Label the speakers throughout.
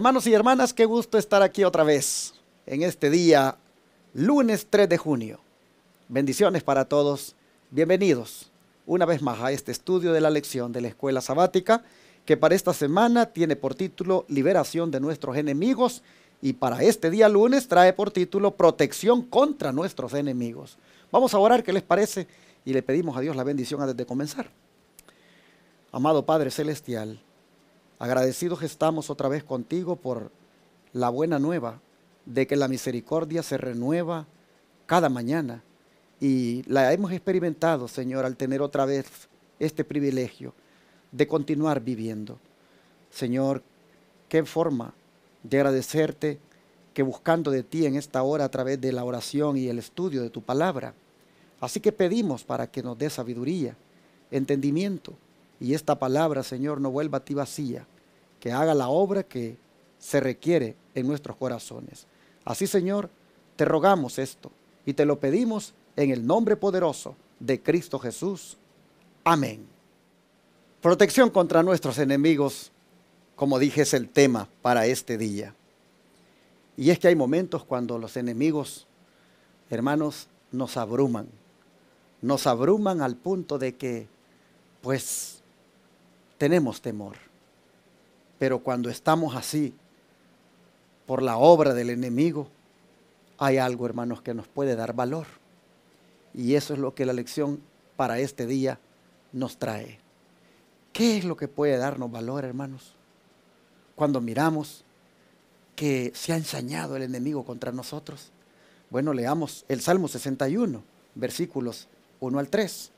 Speaker 1: Hermanos y hermanas, qué gusto estar aquí otra vez en este día, lunes 3 de junio. Bendiciones para todos. Bienvenidos una vez más a este estudio de la lección de la escuela sabática que para esta semana tiene por título Liberación de nuestros enemigos y para este día lunes trae por título Protección contra nuestros enemigos. Vamos a orar, ¿qué les parece? Y le pedimos a Dios la bendición antes de comenzar. Amado Padre Celestial, agradecidos estamos otra vez contigo por la buena nueva de que la misericordia se renueva cada mañana y la hemos experimentado, Señor, al tener otra vez este privilegio de continuar viviendo. Señor, qué forma de agradecerte que buscando de ti en esta hora a través de la oración y el estudio de tu palabra. Así que pedimos para que nos dé sabiduría, entendimiento y esta palabra, Señor, no vuelva a ti vacía, que haga la obra que se requiere en nuestros corazones. Así, Señor, te rogamos esto y te lo pedimos en el nombre poderoso de Cristo Jesús. Amén. Protección contra nuestros enemigos, como dije, es el tema para este día. Y es que hay momentos cuando los enemigos, hermanos, nos abruman. Nos abruman al punto de que, pues, tenemos temor. Pero cuando estamos así, por la obra del enemigo, hay algo, hermanos, que nos puede dar valor. Y eso es lo que la lección para este día nos trae. ¿Qué es lo que puede darnos valor, hermanos? Cuando miramos que se ha ensañado el enemigo contra nosotros. Bueno, leamos el Salmo 61, versículos 1 al 3.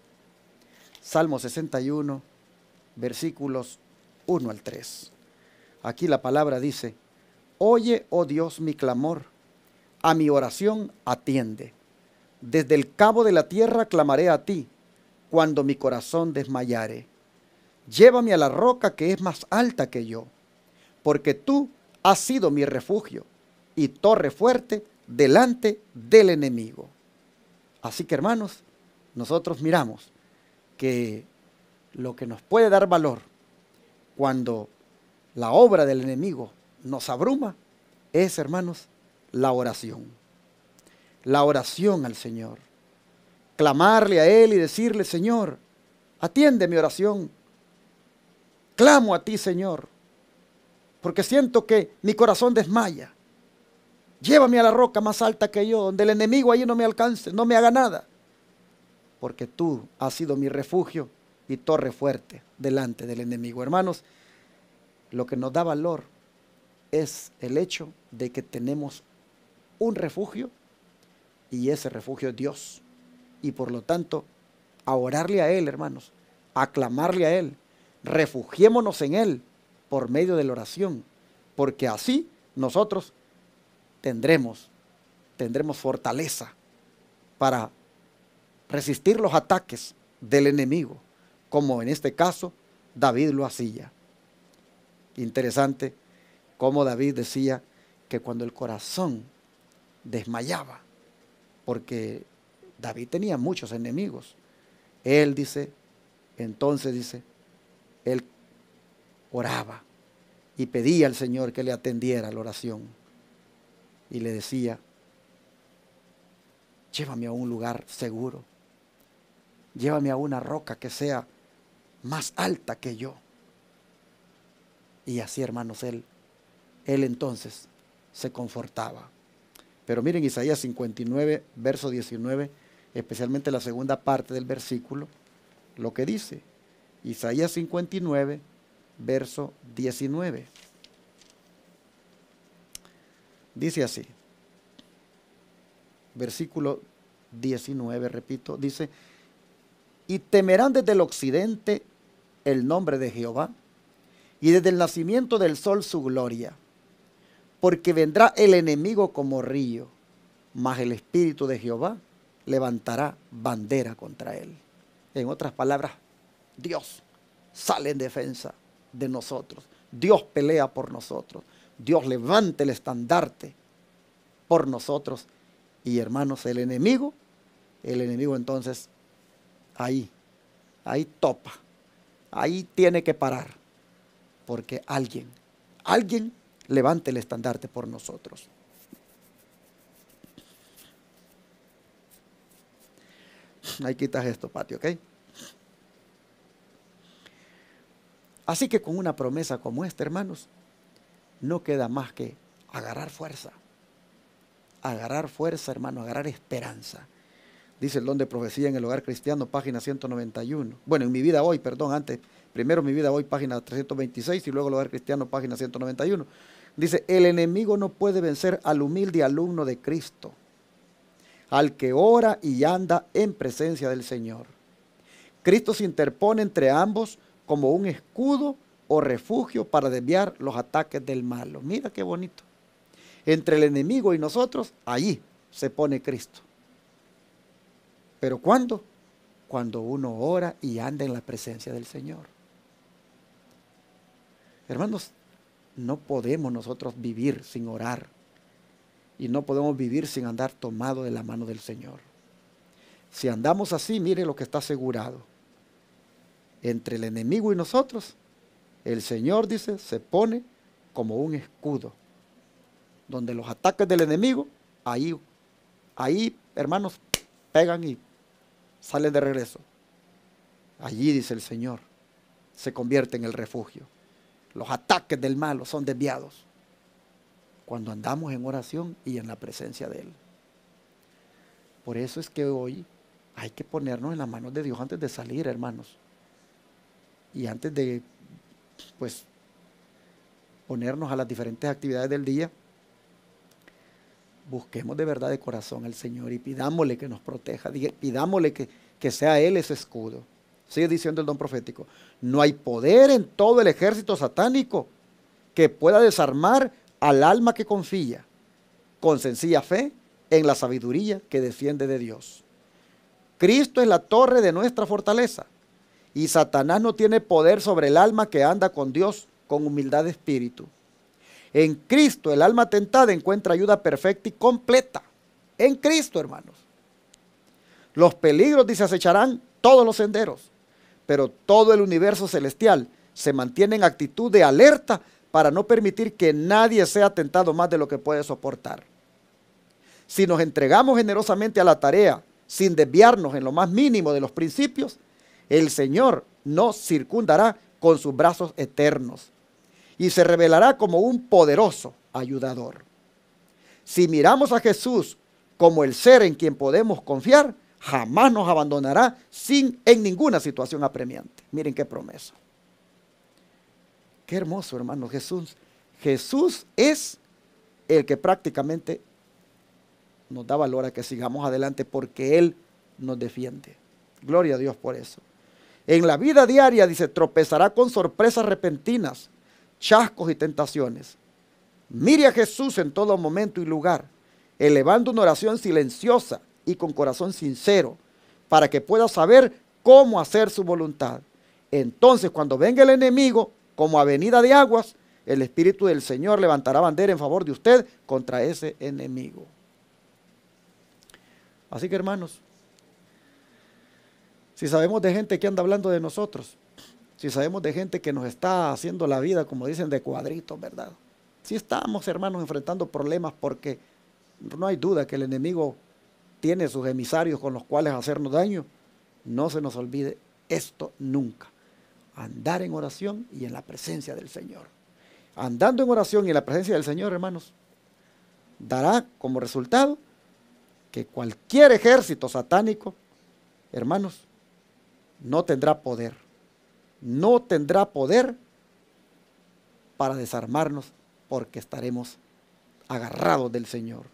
Speaker 1: Salmo 61, versículos 1 al 3. Aquí la palabra dice, Oye, oh Dios, mi clamor, a mi oración atiende. Desde el cabo de la tierra clamaré a ti, cuando mi corazón desmayare. Llévame a la roca que es más alta que yo, porque tú has sido mi refugio y torre fuerte delante del enemigo. Así que hermanos, nosotros miramos que lo que nos puede dar valor cuando la obra del enemigo nos abruma es, hermanos, la oración la oración al Señor. Clamarle a Él y decirle, Señor, atiende mi oración. Clamo a ti, Señor, porque siento que mi corazón desmaya. Llévame a la roca más alta que yo, donde el enemigo allí no me alcance, no me haga nada. Porque tú has sido mi refugio y torre fuerte delante del enemigo. Hermanos, lo que nos da valor es el hecho de que tenemos un refugio y ese refugio es Dios. Y por lo tanto, a orarle a Él, hermanos, a clamarle a Él, refugiémonos en Él por medio de la oración, porque así nosotros tendremos, tendremos fortaleza para resistir los ataques del enemigo, como en este caso David lo hacía. Interesante cómo David decía que cuando el corazón desmayaba, porque David tenía muchos enemigos. Él dice, entonces dice, él oraba y pedía al Señor que le atendiera la oración. Y le decía, llévame a un lugar seguro, llévame a una roca que sea más alta que yo. Y así, hermanos, él, él entonces se confortaba. Pero miren Isaías 59, verso 19, especialmente la segunda parte del versículo, lo que dice. Isaías 59, verso 19. Dice así, versículo 19, repito, dice, y temerán desde el occidente el nombre de Jehová, y desde el nacimiento del sol su gloria porque vendrá el enemigo como río, mas el Espíritu de Jehová levantará bandera contra él. En otras palabras, Dios sale en defensa de nosotros. Dios pelea por nosotros. Dios levanta el estandarte por nosotros. Y hermanos, el enemigo, el enemigo entonces ahí, ahí topa, ahí tiene que parar, porque alguien, alguien levante el estandarte por nosotros. Ahí quitas esto, patio, ¿ok? Así que con una promesa como esta, hermanos, no queda más que agarrar fuerza. Agarrar fuerza, hermano, agarrar esperanza. Dice el don de profecía en el hogar cristiano, página 191. Bueno, en mi vida hoy, perdón, antes, primero mi vida hoy, página 326, y luego el hogar cristiano, página 191. Dice, el enemigo no puede vencer al humilde alumno de Cristo, al que ora y anda en presencia del Señor. Cristo se interpone entre ambos como un escudo o refugio para desviar los ataques del malo. Mira qué bonito. Entre el enemigo y nosotros, allí se pone Cristo. ¿Pero cuándo? Cuando uno ora y anda en la presencia del Señor. Hermanos, no podemos nosotros vivir sin orar. Y no podemos vivir sin andar tomado de la mano del Señor. Si andamos así, mire lo que está asegurado. Entre el enemigo y nosotros, el Señor dice, se pone como un escudo. Donde los ataques del enemigo, ahí, ahí, hermanos, pegan y salen de regreso. Allí, dice el Señor, se convierte en el refugio. Los ataques del malo son desviados cuando andamos en oración y en la presencia de Él. Por eso es que hoy hay que ponernos en las manos de Dios antes de salir, hermanos. Y antes de pues ponernos a las diferentes actividades del día, busquemos de verdad de corazón al Señor y pidámosle que nos proteja, pidámosle que, que sea Él ese escudo. Sigue diciendo el don profético, no hay poder en todo el ejército satánico que pueda desarmar al alma que confía con sencilla fe en la sabiduría que desciende de Dios. Cristo es la torre de nuestra fortaleza y Satanás no tiene poder sobre el alma que anda con Dios con humildad de espíritu. En Cristo el alma tentada encuentra ayuda perfecta y completa. En Cristo, hermanos. Los peligros, dice, acecharán todos los senderos, pero todo el universo celestial se mantiene en actitud de alerta para no permitir que nadie sea tentado más de lo que puede soportar. Si nos entregamos generosamente a la tarea sin desviarnos en lo más mínimo de los principios, el Señor nos circundará con sus brazos eternos y se revelará como un poderoso ayudador. Si miramos a Jesús como el ser en quien podemos confiar, jamás nos abandonará sin en ninguna situación apremiante. Miren qué promesa. Qué hermoso, hermano Jesús. Jesús es el que prácticamente nos da valor a que sigamos adelante porque Él nos defiende. Gloria a Dios por eso. En la vida diaria, dice, tropezará con sorpresas repentinas, chascos y tentaciones. Mire a Jesús en todo momento y lugar, elevando una oración silenciosa y con corazón sincero, para que pueda saber cómo hacer su voluntad. Entonces, cuando venga el enemigo, como avenida de aguas, el Espíritu del Señor levantará bandera en favor de usted contra ese enemigo. Así que, hermanos, si sabemos de gente que anda hablando de nosotros, si sabemos de gente que nos está haciendo la vida, como dicen, de cuadritos, ¿verdad? Si estamos, hermanos, enfrentando problemas porque no hay duda que el enemigo tiene sus emisarios con los cuales hacernos daño, no se nos olvide esto nunca. Andar en oración y en la presencia del Señor. Andando en oración y en la presencia del Señor, hermanos, dará como resultado que cualquier ejército satánico, hermanos, no tendrá poder. No tendrá poder para desarmarnos porque estaremos agarrados del Señor.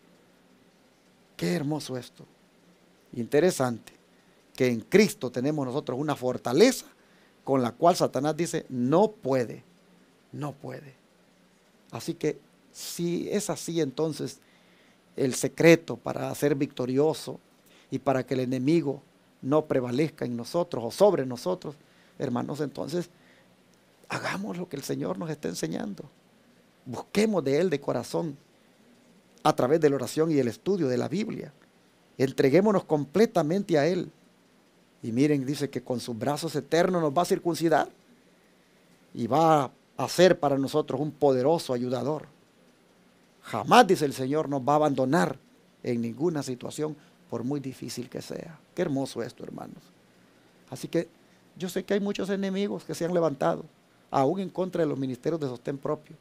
Speaker 1: Qué hermoso esto. Interesante que en Cristo tenemos nosotros una fortaleza con la cual Satanás dice, no puede, no puede. Así que si es así, entonces el secreto para ser victorioso y para que el enemigo no prevalezca en nosotros o sobre nosotros, hermanos, entonces hagamos lo que el Señor nos está enseñando. Busquemos de Él de corazón a través de la oración y el estudio de la Biblia. Entreguémonos completamente a Él. Y miren, dice que con sus brazos eternos nos va a circuncidar y va a ser para nosotros un poderoso ayudador. Jamás, dice el Señor, nos va a abandonar en ninguna situación, por muy difícil que sea. Qué hermoso esto, hermanos. Así que yo sé que hay muchos enemigos que se han levantado, aún en contra de los ministerios de sostén propio.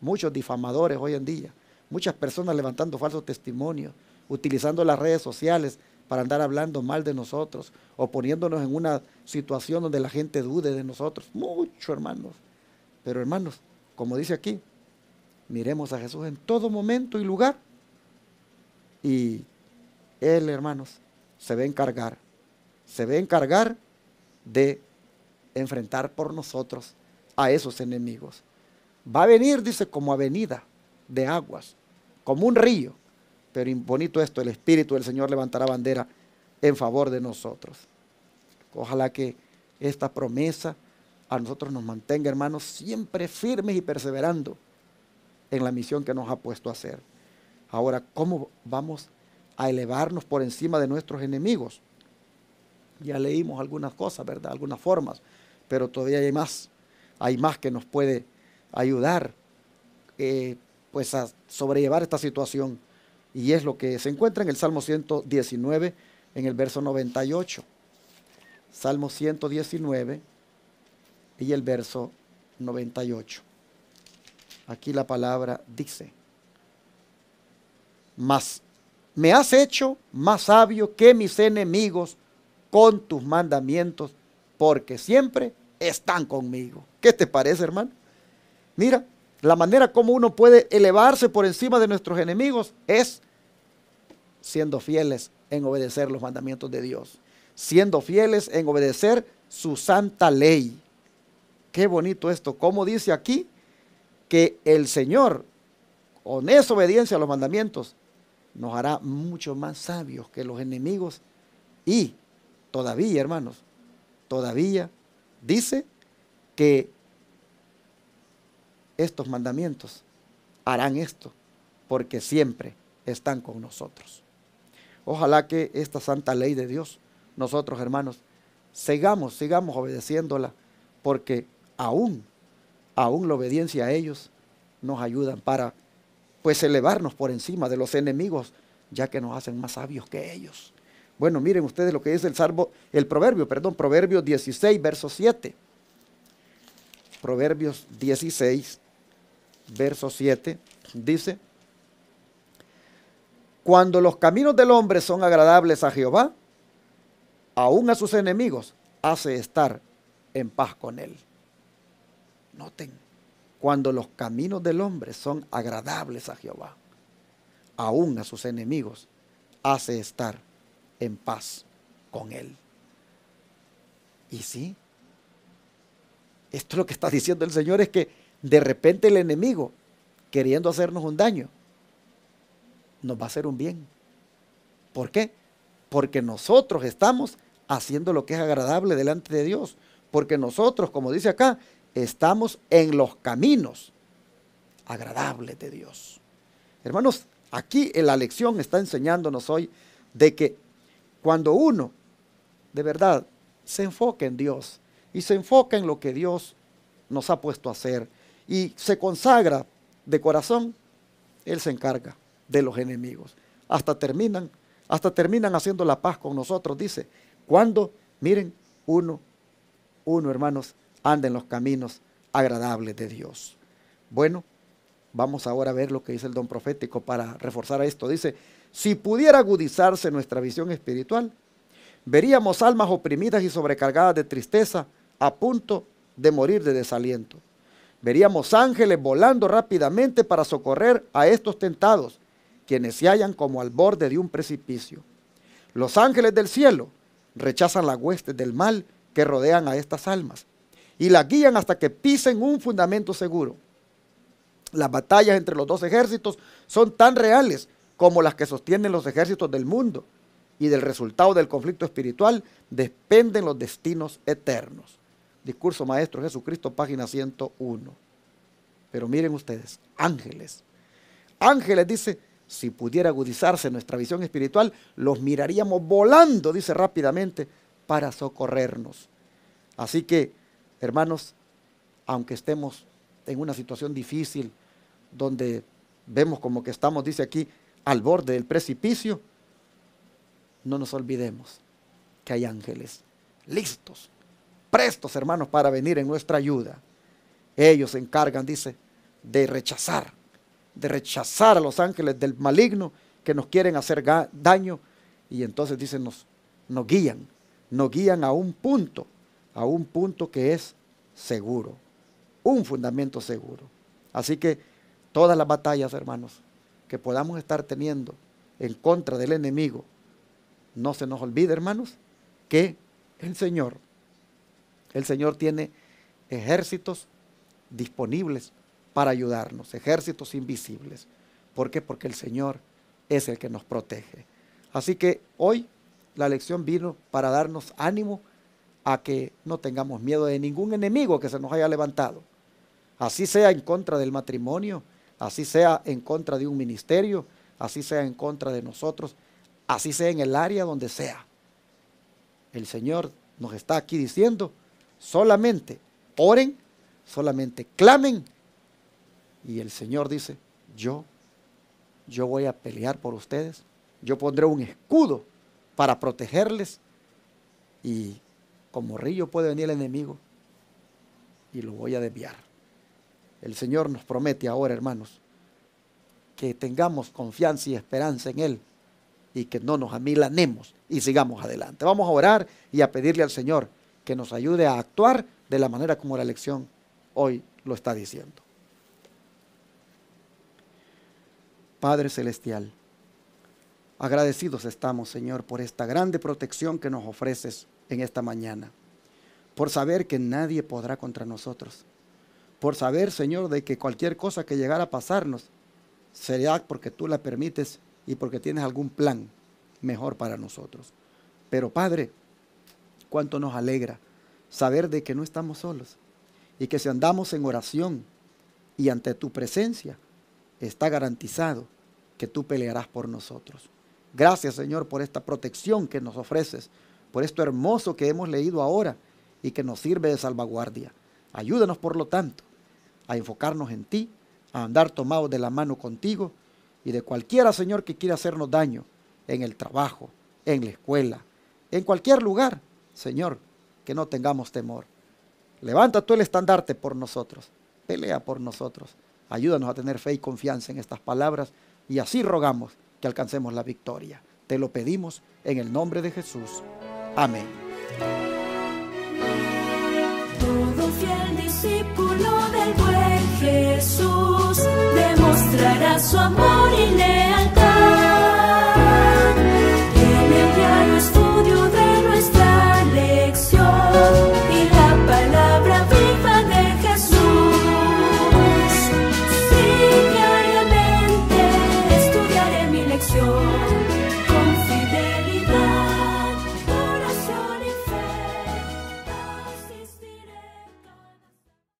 Speaker 1: Muchos difamadores hoy en día, muchas personas levantando falsos testimonios, utilizando las redes sociales para andar hablando mal de nosotros o poniéndonos en una situación donde la gente dude de nosotros. Mucho, hermanos. Pero hermanos, como dice aquí, miremos a Jesús en todo momento y lugar. Y Él, hermanos, se va a encargar, se va a encargar de enfrentar por nosotros a esos enemigos. Va a venir, dice, como avenida de aguas, como un río. Pero bonito esto, el Espíritu del Señor levantará bandera en favor de nosotros. Ojalá que esta promesa a nosotros nos mantenga, hermanos, siempre firmes y perseverando en la misión que nos ha puesto a hacer. Ahora, ¿cómo vamos a elevarnos por encima de nuestros enemigos? Ya leímos algunas cosas, ¿verdad? Algunas formas, pero todavía hay más. Hay más que nos puede ayudar eh, pues a sobrellevar esta situación. Y es lo que se encuentra en el Salmo 119, en el verso 98. Salmo 119 y el verso 98. Aquí la palabra dice, mas me has hecho más sabio que mis enemigos con tus mandamientos, porque siempre están conmigo. ¿Qué te parece, hermano? Mira, la manera como uno puede elevarse por encima de nuestros enemigos es siendo fieles en obedecer los mandamientos de Dios, siendo fieles en obedecer su santa ley. Qué bonito esto, como dice aquí que el Señor, con esa obediencia a los mandamientos, nos hará mucho más sabios que los enemigos y todavía, hermanos, todavía dice que estos mandamientos harán esto porque siempre están con nosotros. Ojalá que esta santa ley de Dios, nosotros hermanos, sigamos, sigamos obedeciéndola porque aún, aún la obediencia a ellos nos ayudan para pues elevarnos por encima de los enemigos, ya que nos hacen más sabios que ellos. Bueno, miren ustedes lo que dice el salvo, el proverbio, perdón, Proverbios 16, verso 7. Proverbios 16, verso 7, dice, cuando los caminos del hombre son agradables a Jehová, aún a sus enemigos hace estar en paz con él. Noten, cuando los caminos del hombre son agradables a Jehová, aún a sus enemigos hace estar en paz con él. Y sí, esto es lo que está diciendo el Señor, es que de repente el enemigo, queriendo hacernos un daño, nos va a hacer un bien. ¿Por qué? Porque nosotros estamos haciendo lo que es agradable delante de Dios. Porque nosotros, como dice acá, estamos en los caminos agradables de Dios. Hermanos, aquí en la lección está enseñándonos hoy de que cuando uno de verdad se enfoca en Dios y se enfoca en lo que Dios nos ha puesto a hacer y se consagra de corazón, Él se encarga de los enemigos. Hasta terminan, hasta terminan haciendo la paz con nosotros, dice. Cuando, miren, uno, uno, hermanos, anda en los caminos agradables de Dios. Bueno, vamos ahora a ver lo que dice el don profético para reforzar esto. Dice, si pudiera agudizarse nuestra visión espiritual, veríamos almas oprimidas y sobrecargadas de tristeza a punto de morir de desaliento. Veríamos ángeles volando rápidamente para socorrer a estos tentados, quienes se hallan como al borde de un precipicio. Los ángeles del cielo rechazan la hueste del mal que rodean a estas almas y las guían hasta que pisen un fundamento seguro. Las batallas entre los dos ejércitos son tan reales como las que sostienen los ejércitos del mundo y del resultado del conflicto espiritual dependen los destinos eternos. Discurso Maestro Jesucristo, página 101. Pero miren ustedes, ángeles. Ángeles dice, si pudiera agudizarse nuestra visión espiritual, los miraríamos volando, dice rápidamente, para socorrernos. Así que, hermanos, aunque estemos en una situación difícil, donde vemos como que estamos, dice aquí, al borde del precipicio, no nos olvidemos que hay ángeles listos, prestos, hermanos, para venir en nuestra ayuda. Ellos se encargan, dice, de rechazar, de rechazar a los ángeles del maligno que nos quieren hacer daño y entonces, dice, nos, nos guían, nos guían a un punto, a un punto que es seguro, un fundamento seguro. Así que todas las batallas, hermanos, que podamos estar teniendo en contra del enemigo, no se nos olvide, hermanos, que el Señor, el Señor tiene ejércitos disponibles para ayudarnos, ejércitos invisibles. ¿Por qué? Porque el Señor es el que nos protege. Así que hoy la lección vino para darnos ánimo a que no tengamos miedo de ningún enemigo que se nos haya levantado. Así sea en contra del matrimonio, así sea en contra de un ministerio, así sea en contra de nosotros, así sea en el área donde sea. El Señor nos está aquí diciendo, solamente oren, solamente clamen. Y el Señor dice, yo, yo voy a pelear por ustedes, yo pondré un escudo para protegerles y como río puede venir el enemigo y lo voy a desviar. El Señor nos promete ahora, hermanos, que tengamos confianza y esperanza en Él y que no nos amilanemos y sigamos adelante. Vamos a orar y a pedirle al Señor que nos ayude a actuar de la manera como la lección hoy lo está diciendo. Padre Celestial, agradecidos estamos, Señor, por esta grande protección que nos ofreces en esta mañana, por saber que nadie podrá contra nosotros, por saber, Señor, de que cualquier cosa que llegara a pasarnos sería porque tú la permites y porque tienes algún plan mejor para nosotros. Pero Padre, cuánto nos alegra saber de que no estamos solos y que si andamos en oración y ante tu presencia, está garantizado que tú pelearás por nosotros. Gracias Señor por esta protección que nos ofreces por esto hermoso que hemos leído ahora y que nos sirve de salvaguardia. Ayúdanos, por lo tanto, a enfocarnos en ti, a andar tomados de la mano contigo y de cualquiera, Señor, que quiera hacernos daño en el trabajo, en la escuela, en cualquier lugar, Señor, que no tengamos temor. Levanta tú el estandarte por nosotros, pelea por nosotros. Ayúdanos a tener fe y confianza en estas palabras y así rogamos que alcancemos la victoria. Te lo pedimos en el nombre de Jesús. Amén
Speaker 2: todo fiel discípulo del buen Jesús demostrará su amor y lealtad.